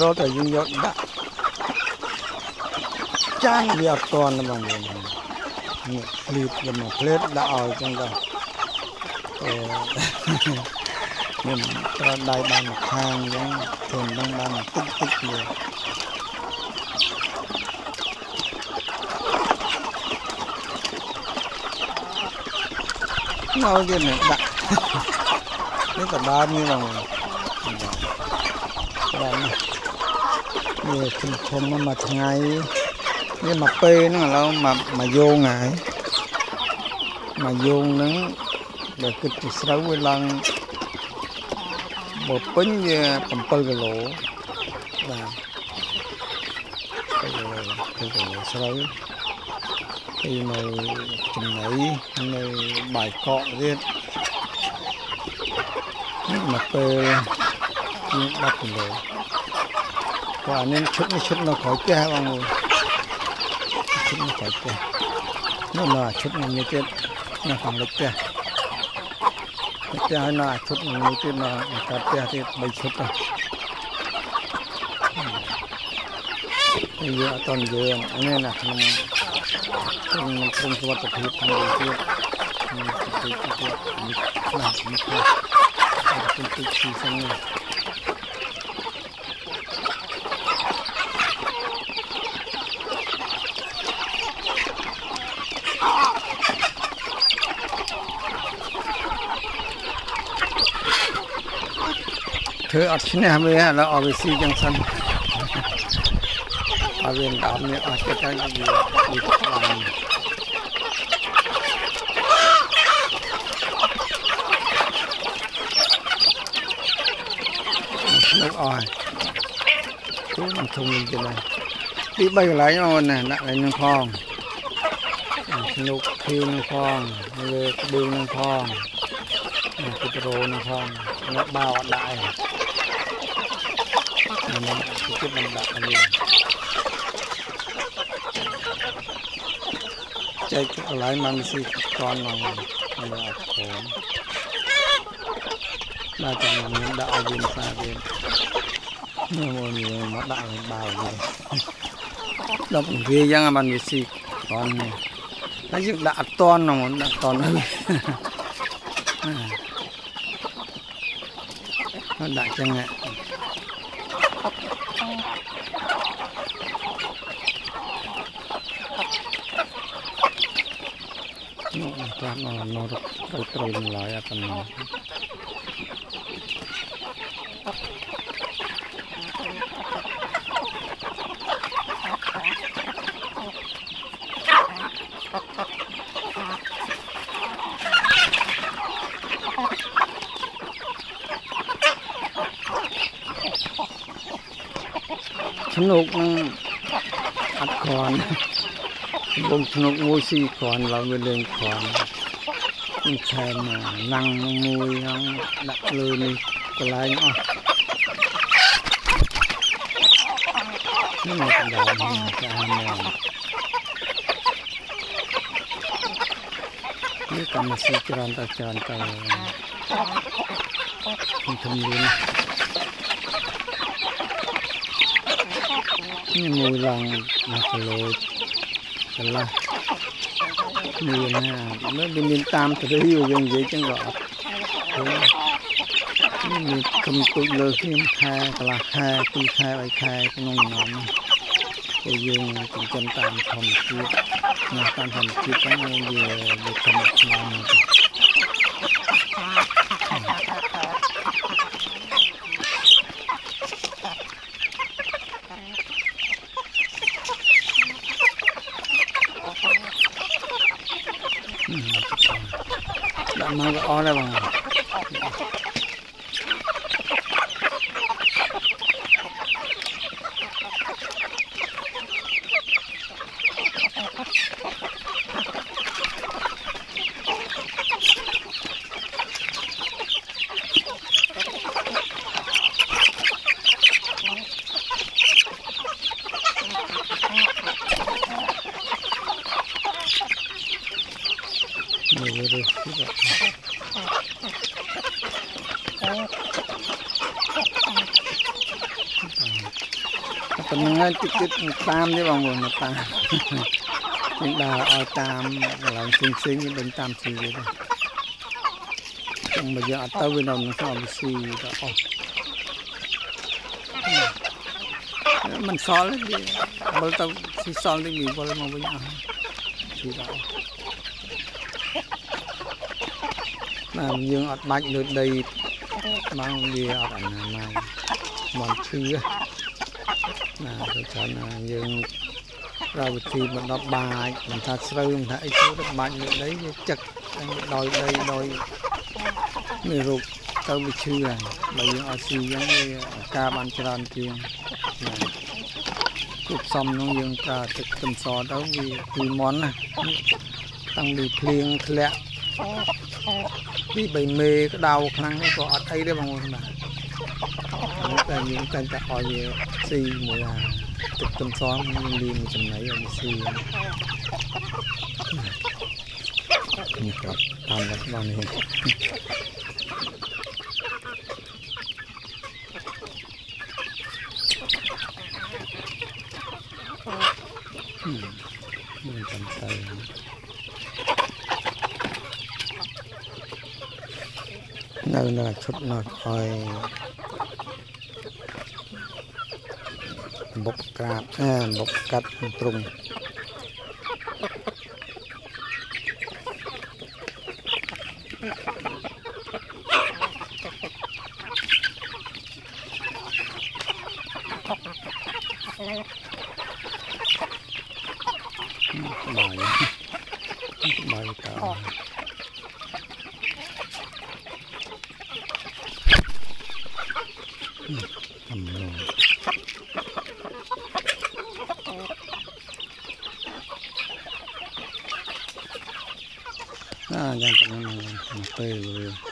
រត់តែយើងយកដាក់ចាញ់វាអត់តន់បងប្អូននេះភ្លីតយកមកភ្លេតដាក់ឲ្យចឹងទៅអឺខ្ញុំត្រូវដៃបានមួយខាងចឹងធ្វើនឹងបានតិចតិចទៀតនៅទៀតនេះដាក់នេះក៏បាននេះបង បាននេះនេះធំធំមួយថ្ងៃនេះមកពេលហ្នឹងឥឡូវមកមកយោងហើយមកយោងហ្នឹងបើគិតពីស្រូវវាឡើងបើពេញវា7គីឡូបាទ7គីឡូ7គីឡូស្រូវពីនៅចំណីនៅបាយកកទៀតមកពេលជាង10គីឡូ ព្រោះអានេះឈុតនេះឈុតនៅក្រោយផ្ទះបងឈុតនៅក្រោយផ្ទះនោះនៅឈុតនេះទៀតនៅខាងលិចផ្ទះផ្ទះហើយនៅឈុតនេះទៀតនៅកាត់ផ្ទះទៀត3ឈុតទៅហើយយើងអត់តន់យើងនេះណាក្នុងក្នុងក្រុមសុវត្ថិភាពក្នុងទៀតនេះទៀតទៀតនេះខ្លះនេះខ្លះអត់ទៅទីស៊ីសិននេះ ធ្វើអត់ឈ្នះវាឥឡូវអវាស៊ីចឹងសិនអវាដើមនេះអត់ចិត្តតែវាវាខ្លាំងនៅអស់ទូនឹងធំវិញទៅដែរពី3កន្លែងអូនណាដាក់ឡើងនឹងផងស្នុកភីនឹងផងលើក្បឿងនឹងផងគិតរោនឹងផងនៅបោអត់ដាក់ឯង នេះគិតមិនដាក់នេះចែកកន្លែងមកស៊ីកនមកនៅអត់ខំបាទចាំខ្ញុំដាក់ឲ្យវាសាវានេះមកនេះមកដាក់ឲ្យបោវាដល់វា យ៉ាងបានវាស៊ីកននេះហើយយើងដាក់អត់តន់ហ្មងដាក់តន់ហើយដាក់ចឹងហ่ะនោះតាមនៅត្រូវ ត្រូវឡើយអត់ហ្នឹងស្នុកនឹងអត់គ្រាន់បងស្នុកមួយស៊ីគ្រាន់ឡើងវាលេងគ្រាន់ខ្ញុំឆែនណាំងមួយហ្នឹងដាក់លើនេះកន្លែងអស់នេះមកកណ្ដាលនេះចាស់មកនេះកម្មស៊ីច្រើនតច្រើនតខ្ញុំធំលឿន នេះមួយឡើង1គីឡូកន្លះមានណាមើលវាមានតាមទ្រីយើងនិយាយចឹងក៏អត់នេះមានកំទុកលើខ្ញុំខែកន្លះខែពីរខែ3ខែក្នុងឆ្នាំតែយើងចិញ្ចឹមតាមធម្មជាតិណាតាមធម្មជាតិហ្នឹងវាវាធម្មជាតិដាក់មកក៏អស់ដែរបងមើលរើសទៀតប៉ុណ្្នឹងហើយតិច តិចតាមទេបងប្អូនតាមយើងដើរឲ្យតាមកន្លែងផ្សេងផ្សេងៗវិញដូចតាមជីវិតដែរចឹងមកយើងអត់ទៅវានៅក្នុងសំវិស៊ីទៅអស់มันសល់ទេ បើទៅស៊ីសល់នេះវាវល់មកវិញអស់ស៊ីដល់អស់ណាយើងអត់បាច់លើដីមកវាអត់អនាម័យមិនឈឺណាទៅច្រើនណាយើងប្រើវិធីមកដបបាចមិនថាស្រូវមិនថាអីទៅបាច់លើដីវាចឹកដោយដីដោយមានរោគទៅវាឈឺហើយបើយើងអត់ស៊ីអញ្ចឹងវាការបានច្រើនជាងណាគប់សំនោះយើងប្រើទឹកខ្ទឹមសទៅវាពីមន់ណាតាំងពីភ្លៀងធ្លាក់ ពីបីមេក្តៅខ្លាំងនេះក៏អត់អីដែរបងប្អូនបាទតែយើងតែងតែឲ្យវាស៊ីមួយអាទឹកខ្ទឹមសយើងលាងចំណីឲ្យវាស៊ីនេះក៏តាមរបស់នេះមានកំសៅ នៅនៅឈុតនោះឲ្យបុកក្រាបអើបុកកាត់ទ្រង់បាយបាយតើ អំឡងអាយ៉ាងប៉ុណ្ណឹងទៅពេល